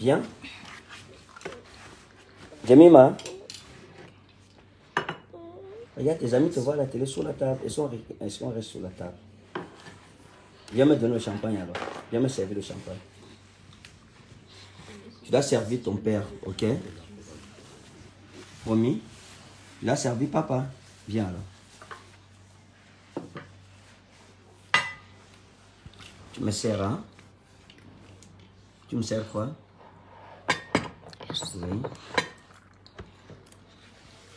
Viens. Jemima. Regarde, tes amis te voient à la télé sur la table. Ils sont, ils sont restés sur la table. Viens me donner le champagne alors. Viens me servir le champagne. Tu dois servir ton père, ok? Promis? Tu dois servir papa. Viens alors. Tu me sers, hein? Tu me sers quoi? Oui.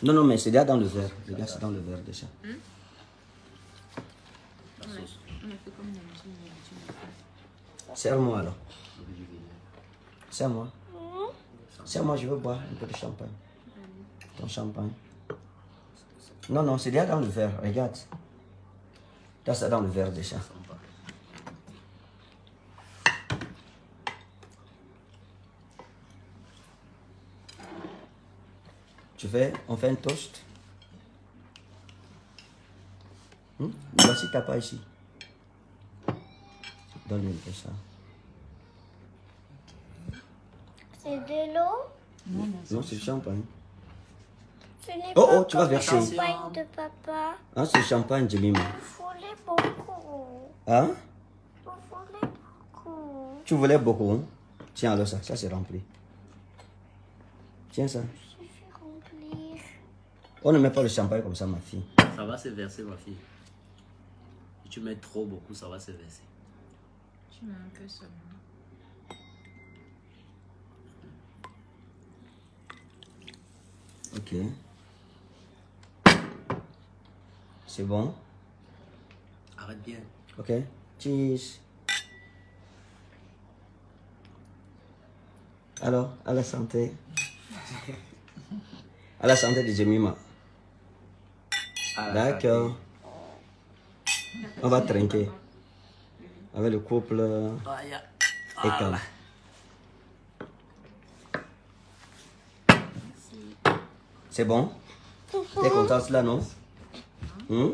Non, non, mais c'est déjà dans le verre. Regarde, c'est dans le verre déjà. Serre-moi alors. Serre-moi. Serre-moi, je veux boire un peu de champagne. Ton champagne. Non, non, c'est déjà dans le verre. Regarde. Là, c'est dans le verre déjà. Tu fais, on fait un toast. Hmm? Voici ta pas ici. Donne-lui un peu ça. C'est de l'eau? Non, c'est champagne. Ce Oh, pas oh, tu vas verser. champagne de papa. Ah, c'est champagne, Jemima. Vous voulez beaucoup. Hein? Vous voulez beaucoup. Tu voulais beaucoup. hein? Tiens alors ça, ça c'est rempli. Tiens ça. On ne met pas le champagne comme ça, ma fille. Ça va se verser, ma fille. Si tu mets trop beaucoup, ça va se verser. Tu mets un peu seulement. Ok. C'est bon? Arrête bien. Ok. Cheese. Alors, à la santé. À la santé de Jemima. D'accord. On va trinquer. Avec le couple Aïe. École. C'est bon? T'es contente là, non? Hmm?